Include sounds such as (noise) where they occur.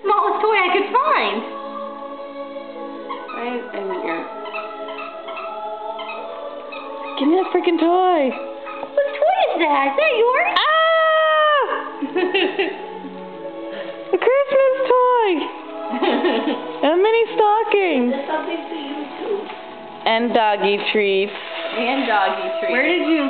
Smallest toy I could find. I'm here. Give me that freaking toy. What toy is that? Is that yours? Ah! (laughs) A Christmas toy. (laughs) A mini stocking. There's something for you too. And doggy treats. and doggy treats. Where did you